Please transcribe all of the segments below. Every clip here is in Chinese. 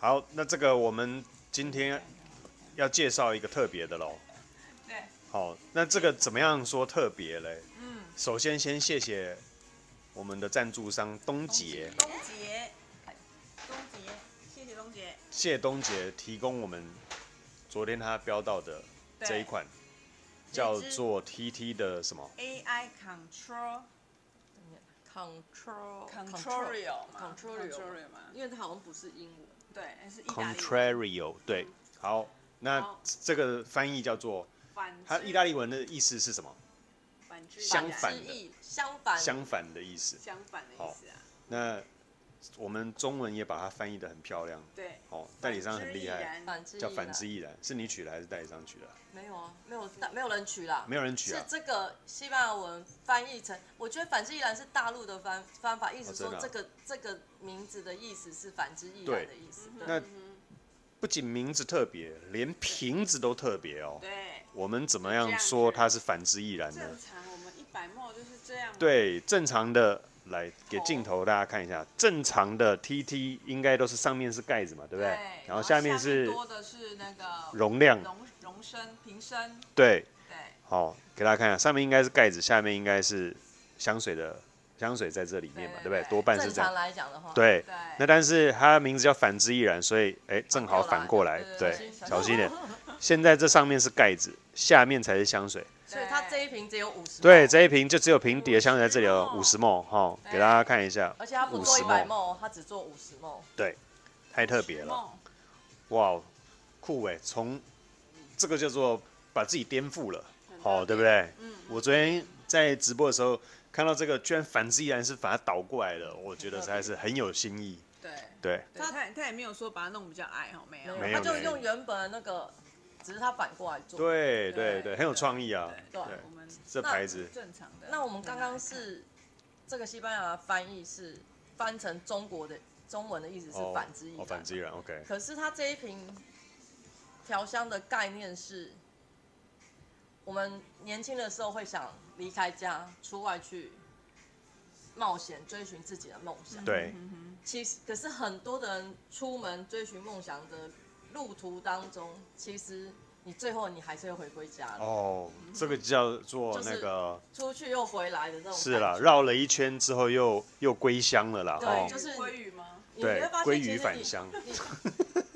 好，那这个我们今天要介绍一个特别的喽。对，好，那这个怎么样说特别嘞？嗯，首先先谢谢我们的赞助商东杰，东杰，东杰，谢谢东杰。谢东杰提供我们昨天他标到的这一款，叫做 TT 的什么？AI Control control Control 嘛。Control 嘛，因为它好像不是英文，Contrario，对，好，那这个翻译叫做它意大利文的意思是什么？反之相反的。相反。相反的意思。相反的意思啊。那我们中文也把它翻译的很漂亮，对，哦，代理商很厉害，反之叫反之亦然，是你取的还是代理商取的？没有啊，没有没有人取啦，没有人取是啊，这个西班牙文翻译成，我觉得反之亦然是大陆的翻翻法，意思说这个、这个名字的意思是反之亦然的意思。那不仅名字特别，连瓶子都特别哦。对，我们怎么样说它是反之亦然呢？正？常我们一百墨就是这样。，对，正常的来给镜头大家看一下，正常的 TT 应该都是上面是盖子嘛，对不对？然后下面是多的是那个容量，容容身瓶身，对，对，好，给大家看一下，上面应该是盖子，下面应该是香水的香水在这里面嘛，对不对？多半是这样。来讲的话，对，对。那但是它名字叫反之亦然，所以哎，正好反过来，对小心一点。现在这上面是盖子，下面才是香水。所以它这一瓶只有五十。对，这一瓶就只有瓶底的香水在这里有五十 ml 哈，对给大家看一下，而且它不50做一百 ml 梦，它只做五十梦。太特别了，哇，酷哎！从这个叫做把自己颠覆了，哦，对不对？嗯，我昨天在直播的时候看到这个，居然反之亦然是把它倒过来了，我觉得实在是很有新意。对，对，对他他也没有说把它弄比较矮哦，没有，他就用原本的那个，只是他反过来做。对对对，很有创意啊。对对我们这牌子正常的。那我们刚刚是这个西班牙的翻译是翻成中国的中文的意思是哦反之亦然。哦，反之亦然，OK。可是他这一瓶调香的概念是，我们年轻的时候会想离开家，出外去冒险，追寻自己的梦想。对嗯哼其实，可是很多的人出门追寻梦想的路途当中，其实你最后你还是要回归家的，哦，这个叫做就是那个出去又回来的那种。是啦，。绕了一圈之后又又归乡了啦，对哦，就是鲑鱼吗？你会对，发归于现其实你返乡。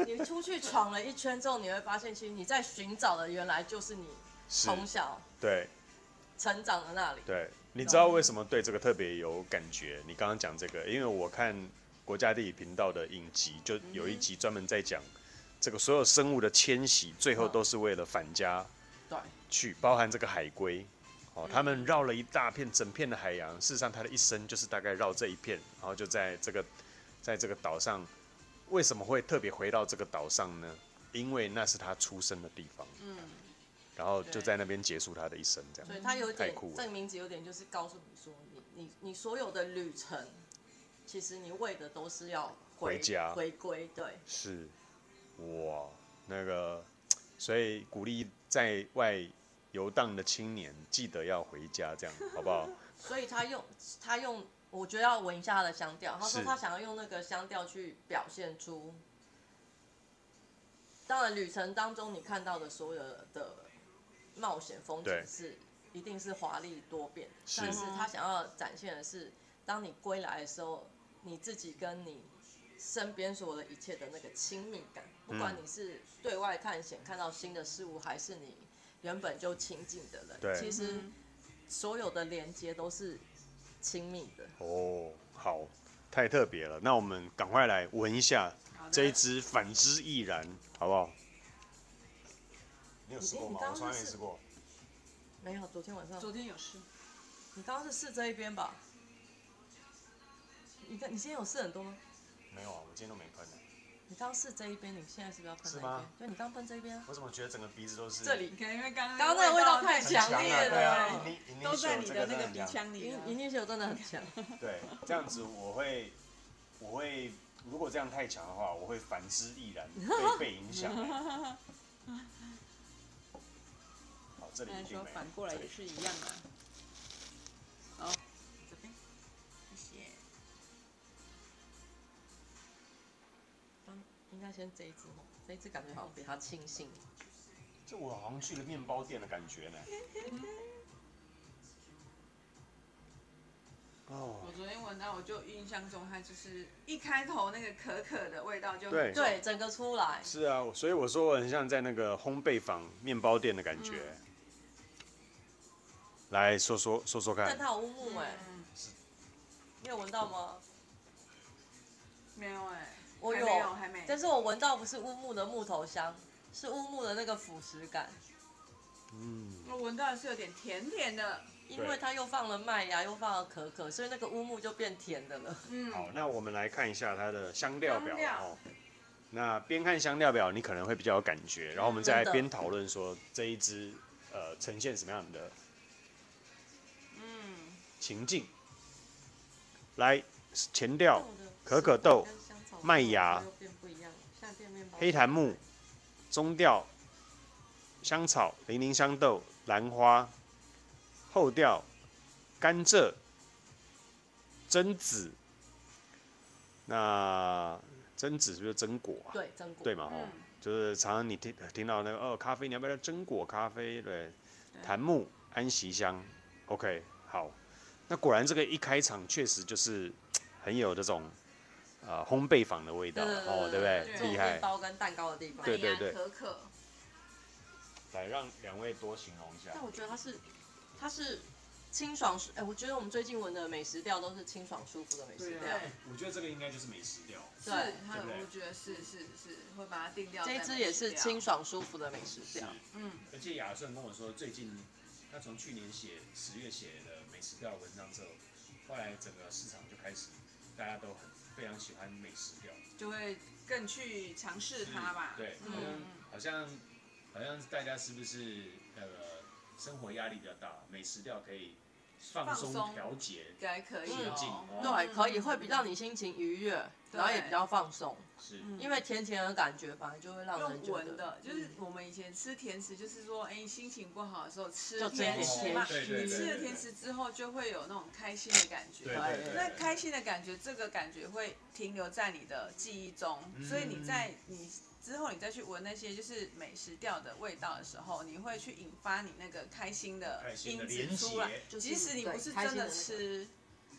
你你出去闯了一圈之后，你会发现，其实你在寻找的原来就是你是，从小对成长的那里。对。你知道为什么对这个特别有感觉？你刚刚讲这个，因为我看国家地理频道的影集，就有一集专门在讲这个所有生物的迁徙，最后都是为了返家对，去，包含这个海龟。哦，他们绕了一大片整片的海洋，事实上它的一生就是大概绕这一片，然后就在这个在这个岛上，为什么会特别回到这个岛上呢？因为那是他出生的地方，嗯，然后就在那边结束他的一生，这样所。以它有点这个名字有点就是告诉你说，你你你所有的旅程，其实你为的都是要回家回归。对，是，哇，那个，所以鼓励在外游荡的青年记得要回家，这样 好不好？所以他用他用，我觉得要闻一下他的香调。他说他想要用那个香调去表现出，当然旅程当中你看到的所有的冒险风景是一定是华丽多变，是但是他想要展现的是，当你归来的时候，你自己跟你身边所有的一切的那个亲密感，不管嗯你是对外探险看到新的事物，还是你原本就亲近的人，其实嗯所有的连接都是亲密的。哦，好，太特别了。那我们赶快来闻一下这一支反之亦然，好不好？你有试过吗？我从来没试过。没有，昨天晚上昨天有试，你刚刚是试这一边吧？你刚你今天有试很多吗？没有啊，我今天都没喷的。你刚刚试这一边，你现在是不是要喷是吗边？对，你刚刚喷这一边啊，我怎么觉得整个鼻子都是这里可能因为刚刚刚刚那个味道太很强啊烈了对啊，都在你的那个鼻腔里了银。银叶球真的很强。对，这样子我会，我会，如果这样太强的话，我会反之亦然，被被影响。好，这里刚才说一定没反过来也是一样的。该先这一只哦，这一只感觉好像比较清新。这我好像去了面包店的感觉呢。哦，我昨天闻到，我就印象中它就是一开头那个可可的味道就对对，整个出来。是啊，所以我说我很像在那个烘焙坊面包店的感觉。来说说说说看，但它有乌木哎，嗯，你有闻到吗？没有哎，我有还没但是我闻到不是乌木的木头香，是乌木的那个腐蚀感，嗯，我闻到的是有点甜甜的，因为它又放了麦芽，又放了可可，所以那个乌木就变甜的了。嗯，好，那我们来看一下它的香料表香料哦。那边看香料表，你可能会比较有感觉，然后我们再边讨论说这一支呃呈现什么样的嗯，情境。来，前调可可豆、麦芽、黑檀木，中调香草、零陵香豆、兰花，后调甘蔗、榛子。那榛子是不是榛果啊？对，榛果。对嘛？哦嗯，就是常常你听听到那个哦，咖啡你要不要榛果咖啡？对，檀木、安息香，OK，好。那果然这个一开场确实就是很有这种呃烘焙坊的味道对对哦，对不对面。包跟蛋糕的地方。对对对可可，来让两位多形容一下但。我觉得它是，它是清爽舒，哎、我觉得我们最近闻的美食调都是清爽舒服的美食对调。我觉得这个应该就是美食调。是对它对不对我觉得是是是会把它定掉。这一支也是清爽舒服的美食调。嗯，而且雅顺跟我说，最近他从去年写十月写的美食调文章之后，后来整个市场就开始大家都很非常喜欢美食调。就会更去尝试它吧。对，嗯。好像嗯好像好像大家是不是呃生活压力比较大，美食调可以放松调节，应该可以对，可以会比让你心情愉悦，然后也比较放松，因为甜甜的感觉反而就会让人用觉得的，就是我们以前吃甜食，就是说，哎，心情不好的时候吃甜食嘛，你吃了甜食之后就会有那种开心的感觉。那开心的感觉，这个感觉会停留在你的记忆中，嗯。所以你在你之后你再去闻那些就是美食调的味道的时候，你会去引发你那个开心的因子出来即使你不是真的吃，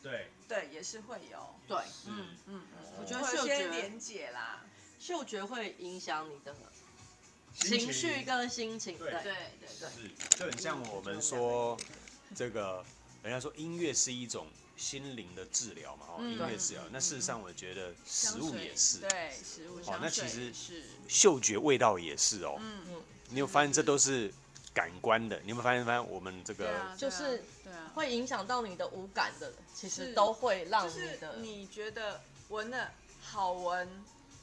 对，对，也是会有。对，嗯嗯嗯，我觉得会有嗅觉些连结啦。嗅觉会影响你的情。绪跟心情。对。对。对对对。是，就很像我们说这个，人家说音乐是一种心灵的治疗嘛，哦，嗯。音乐治疗。那事实上，我觉得食物也是，对，食物哦香水那其实也是，嗅觉、味道也是哦。嗯，你有发现这都是感官的？你有没有发现？发现我们这个就是对啊，会影响到你的五感的，其实都会让就是你的你觉得闻了好闻，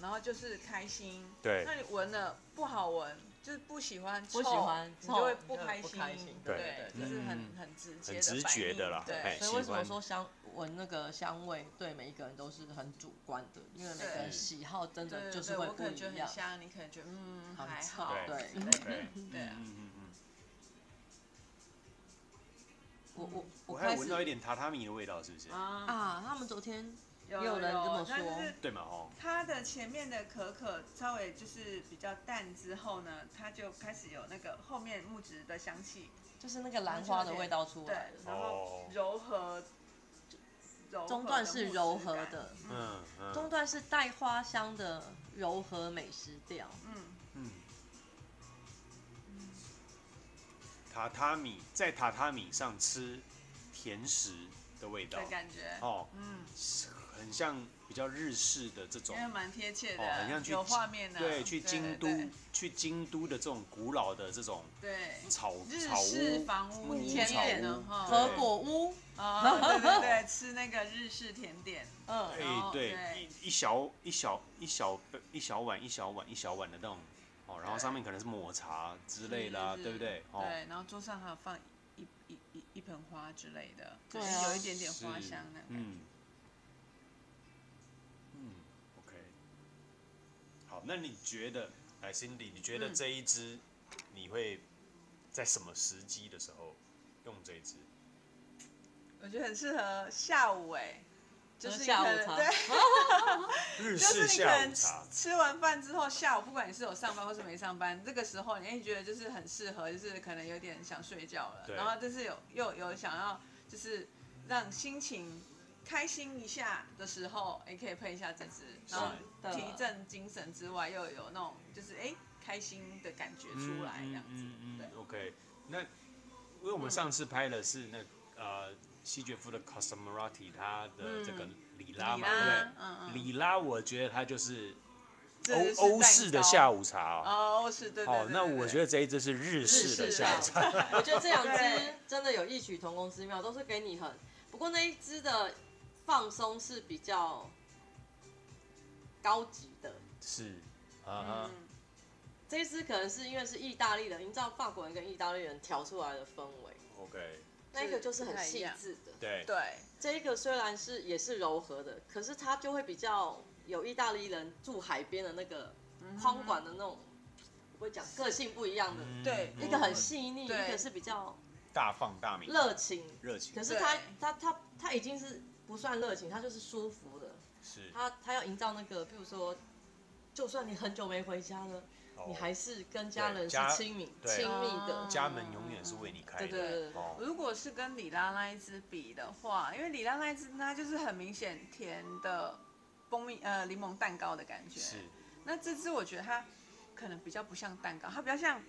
然后就是开心。对那你闻了不好闻，就是不喜欢，不喜欢你就会不开心。不开心对对，就是很嗯很直接很直觉的啦对哎，所以为什么说香闻那个香味对每一个人都是很主观的？因为每个人喜好真对对对，的就是会不我可能觉得一样。很香，你可能觉得嗯很还好。对之类的对，对啊嗯我我我还闻到一点榻榻米的味道，是不是？啊，啊，他们昨天有也有人这么但说。是对嘛？哦，它的前面的可可稍微就是比较淡之后呢，它就开始有那个后面木质的香气，就是那个兰花的味道出对来了，，然哦。后柔和，柔和中段是柔和木质感。的，嗯嗯。中段是带花香的柔和美食调。嗯，榻榻米在榻榻米上吃甜食的味道。的感觉，哦，嗯，很像比较日式的这种。因为蛮贴切的，哦，很像去有画面的，对，去京都对。去京都的这种古老的这种对，草草屋，房屋木甜甜点点的哈，和果屋，啊，对对对，吃那个日式甜点，嗯，哎对，一一小一小一小一小碗一小碗一小碗的那种哦，然后上面可能是抹茶之类的啊，对不对？哦，对，然后桌上还有放一一一一盆花之类的，对啊。就是有一点点花是香的，嗯，嗯，OK，好，那你觉得，来，Cindy，你觉得嗯。这一支你会在什么时机的时候用这一支？我觉得很适合下午哎，就是你下午茶可能对 日就是式你可能下午茶吃，吃完饭之后，下午不管你是有上班或是没上班，这个时候你会觉得就是很适合，就是可能有点想睡觉了，然后就是有又有想要就是让心情开心一下的时候，也可以配一下这支，然后提振精神之外，又有那种就是哎开心的感觉出来这样子，嗯嗯对。嗯 OK，那因为我们上次拍的是那呃西决夫的 Cosmoratti 他的这个里拉嘛，对嗯不嗯对？里拉我觉得它就是欧欧式的下午茶哦。哦，欧式对对对哦，那我觉得得这一支是日式的下午茶。我觉得这两支真的有异曲同工之妙，都是给你很。不过那一支的放松是比较高级的，是啊这一支可能是因为是意大利人，营造法国人跟意大利人调出来的氛围，，OK，那一个就是很细致的。对，对，这一个虽然是也是柔和的，可是它就会比较有意大利人住海边的那个宽广的那种，我会讲个性不一样的，嗯对一个很细腻，一个是比较大放大明，热情。热情。可是它对。它它它已经是不算热情，他就是舒服的。是，他他要营造那个，比如说，就算你很久没回家了，哦你还是跟家人是亲密亲密的哦。家门永远是为你开对的。对对对，哦，如果是跟李拉那一支比的话，因为李拉那一支它就是很明显甜的蜂蜜呃柠檬蛋糕的感觉。是，那这支我觉得它可能比较不像蛋糕，它比较像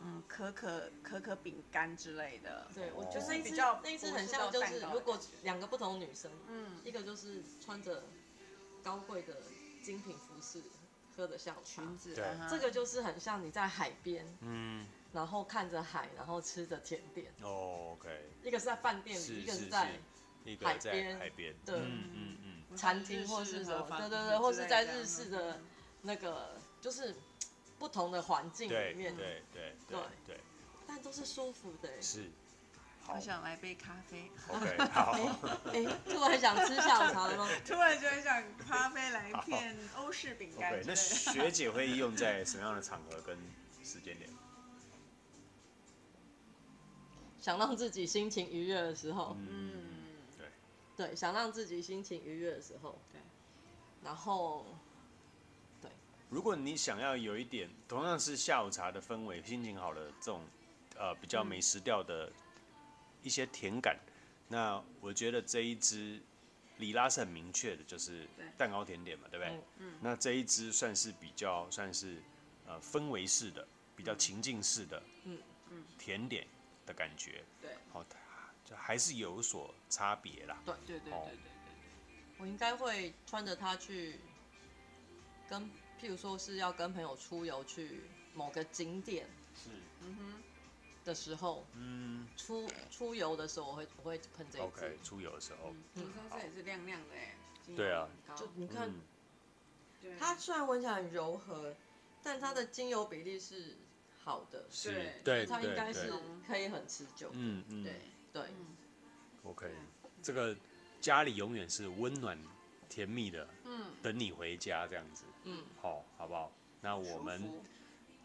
嗯可可可可饼干之类的。对我哦觉得那一只比较那一只很像，就是如果两个不同女生，嗯，一个就是穿着高贵的精品服饰喝的下午，裙子，这个就是很像你在海边，嗯，然后看着海，然后吃着甜点。哦，OK，一个是在饭店是里，一个是在一个在海边海边，对嗯嗯嗯，餐厅或是什么，对对对，或是在日式的那个，就是不同的环境对里面，对对对对，但都是舒服的欸。是，好我想来杯咖啡，，OK，好，哎，突然想吃下午茶了吗？突然就很想咖啡来一片欧式饼干 OK，那。学姐会用在什么样的场合跟时间点？想让自己心情愉悦的时候，嗯，对，对，想让自己心情愉悦的时候，对，然后如果你想要有一点同样是下午茶的氛围，心情好的这种呃比较美食调的一些甜感，那我觉得这一支里拉是很明确的，就是蛋糕甜点嘛，对不对？嗯。嗯。那这一支算是比较算是呃氛围式的，比较情境式的，嗯嗯。甜点的感觉，对。好、它就还是有所差别啦。对对对哦。对对对。我应该会穿着它去跟，譬如说是要跟朋友出游去某个景点。是，嗯哼，的时候，嗯。出出游的时候我会我会喷这一支。，OK，出游的时候，你说这也是亮亮的哎，对啊很高。就你看，嗯。对它虽然闻起来很柔和，但它的精油比例是好的，是对，对它应该是可以很持久。嗯嗯，对对，嗯，OK，这个家里永远是温暖甜蜜的，嗯，等你回家这样子，嗯，好，好不好？那我们舒服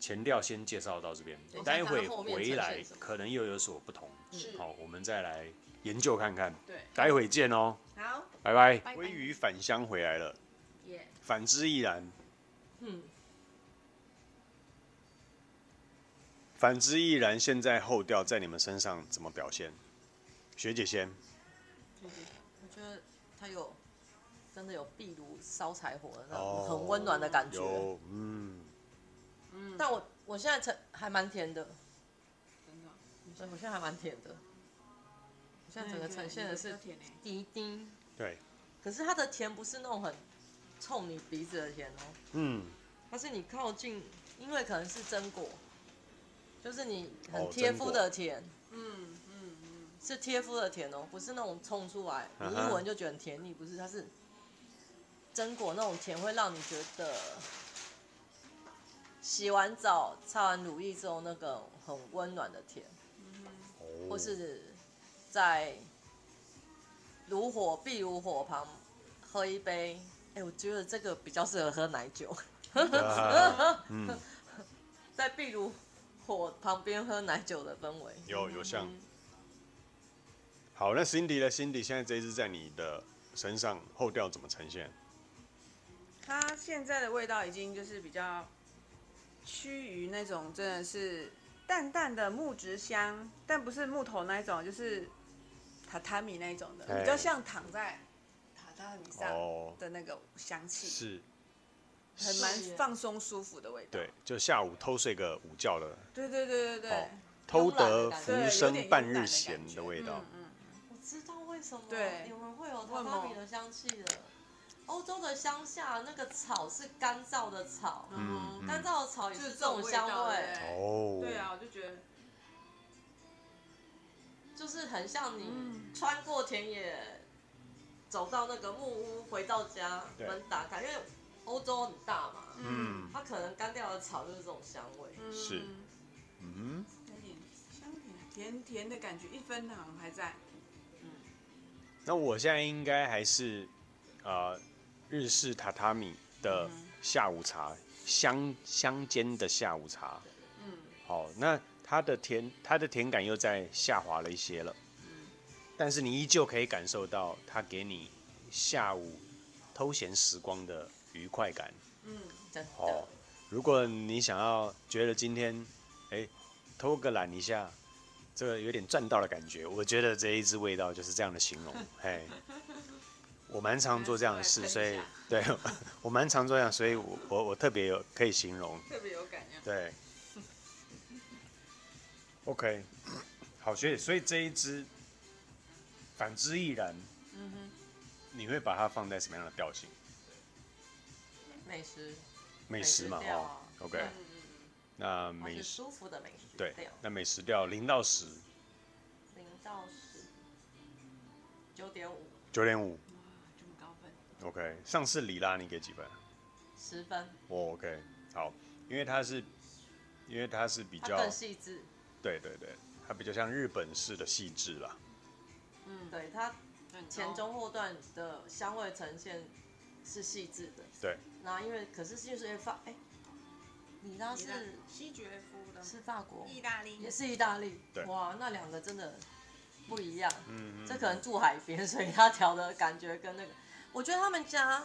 前调先介绍到这边待会回来可能又有所不同，好，我们再来研究看看，对，待会见哦，好，拜拜。拜拜鲑鱼返乡回来了，耶，反之亦然。嗯，反之亦然。现在后调在你们身上怎么表现？学姐先。我觉得它有真的有壁炉烧柴火的那哦种很温暖的感觉。有，嗯，嗯，但我我现在呈还蛮甜的，真的，所以我现在还蛮甜的。我现在整个呈现的是滴滴，对，可是它的甜不是那种很冲你鼻子的甜哦，嗯，它是你靠近，因为可能是榛果，就是你很哦贴肤的甜，嗯嗯嗯，是贴肤的甜哦，不是那种冲出来，你一闻就觉得很甜腻，不是，它是榛果那种甜会让你觉得洗完澡、擦完乳液之后那个很温暖的甜，嗯或是在炉火壁炉火旁喝一杯，哎、我觉得这个比较适合喝奶酒，啊 嗯，在壁炉火旁边喝奶酒的氛围。有有像。好，那 Cindy 呢？Cindy 现在这一支在你的身上后调怎么呈现？它现在的味道已经就是比较趋于那种真的是淡淡的木质香，但不是木头那一种，就是榻榻米那一种的，哎。比较像躺在榻榻米上哦，的那个香气，是，很蛮放松舒服的味道。对，就下午偷睡个午觉的，对对对对对。哦，偷得浮生半日闲的味道。嗯嗯，我知道为什么对。你们会有榻榻米的香气了。欧洲的乡下那个草是干燥的草，嗯嗯干燥的草也是是这种香味，哦，对啊，我就觉得就是很像你嗯。穿过田野，走到那个木屋，回到家，对。门打开，因为欧洲很大嘛，嗯。它可能干掉的草就是这种香味。嗯。是。嗯有点香甜甜甜的感觉，一分糖还在。嗯。那我现在应该还是呃日式榻榻米的下午茶，香香煎的下午茶。嗯好，那它的甜它的甜感又在下滑了一些了，嗯但是你依旧可以感受到它给你下午偷闲时光的愉快感。嗯，真哦，，如果你想要觉得今天哎偷个懒一下，这个有点赚到的感觉，我觉得这一支味道就是这样的形容。嘿，我蛮常做这样的事，所以对 我蛮常做这样，所以我我我特别有可以形容。特别有感觉。对，OK，好，所以所以这一支反之亦然，嗯哼，你会把它放在什么样的调性？美食，美食嘛，哦，OK，嗯嗯那美食舒服的美食对，，那美食调零到十，零到十，九点五，九点五。，OK。上次里拉你给几分？十分，我 OK，好，因为它是，因为它是比较，更细致，对对对，它比较像日本式的细致啦。嗯，对它前中后段的香味呈现是细致的。对，那因为可是就是因为法哎，米拉是西爵夫的是法国，意大利也是意大利对，哇，那两个真的不一样。嗯这可能住海边，所以他调的感觉跟那个，我觉得他们家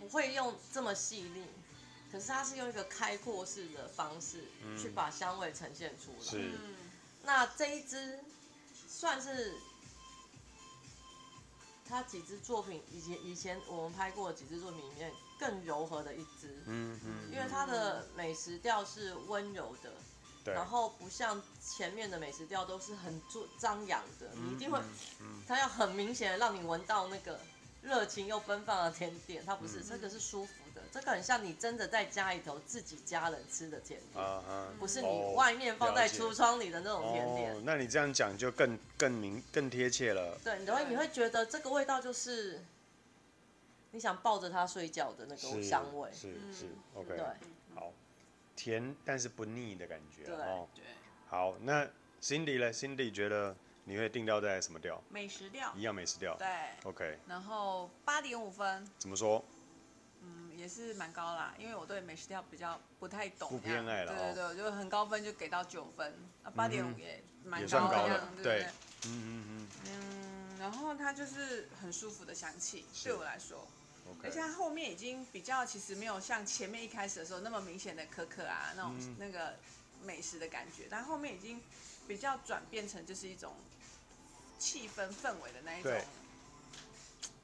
不会用这么细腻，可是他是用一个开阔式的方式去把香味呈现出来。是。嗯，那这一支算是他几支作品以前以前我们拍过的几支作品里面更柔和的一支，嗯嗯，因为它的美食调是温柔的，然后不像前面的美食调都是很做张扬的，你一定会，嗯它要很明显的让你闻到那个热情又奔放的甜点，它不是，嗯。这个是舒服的，这个很像你真的在家里头自己家人吃的甜点，不是哦你外面放在橱窗里的那种甜点。哦，那你这样讲就更更明更贴切了。对，你会你会觉得这个味道就是你想抱着它睡觉的那个香味，是是嗯，OK，对。好，甜但是不腻的感觉对。哦。对，好，那 Cindy 呢？Cindy 觉得你会定调在什么调？美食调。一，样美食调。对，OK，然后八点五分，怎么说？嗯，也是蛮高啦，因为我对美食调比较不太懂，不偏爱了哦对对对，我就很高分就给到九分，啊，八点五也蛮高的对不对。对？嗯嗯嗯嗯，然后它就是很舒服的香气，是。对我来说，而且它后面已经比较其实没有像前面一开始的时候那么明显的可可啊那种、嗯。那个美食的感觉，但后面已经比较转变成就是一种气氛氛围的那一种，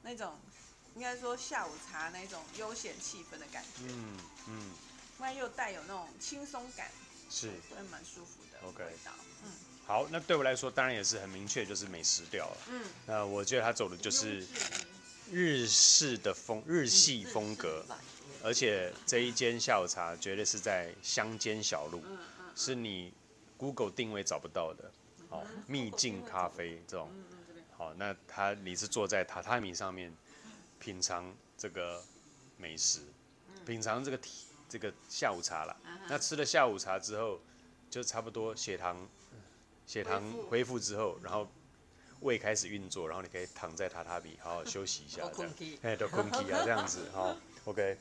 那种应该说下午茶那种悠闲气氛的感觉，嗯嗯，那又带有那种轻松感，是。会蛮舒服的 OK 味道。嗯好，那对我来说当然也是很明确，就是美食调了。嗯，那我觉得他走的就是日式的风，日系风格，而且这一间下午茶绝对是在乡间小路，是你 Google 定位找不到的。好，秘境咖啡这种，好，那他你是坐在榻榻米上面品尝这个美食，品尝这个这个下午茶啦。嗯那吃了下午茶之后，就差不多血糖血糖恢复。之后，然后胃开始运作，然后你可以躺在榻榻米好好休息一下都，这样。哎，都空气啊，这样子，好，OK，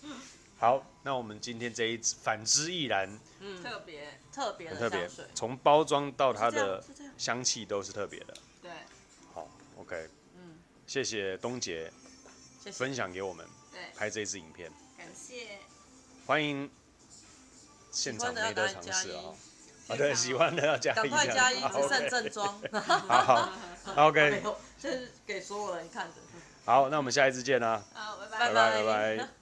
好，那我们今天这一支反之亦然，嗯，特别特别很特别从包装到它的香气都是特别的，对，好，OK，嗯，谢谢东杰谢谢。分享给我们对，拍这支影片，感谢。欢迎现场没得尝试啊。好的，喜欢的要加一赶，快加一，好只剩正装。好好，OK，这是给所有人看的。好，那我们下一次见啦，好，拜拜。拜拜拜拜。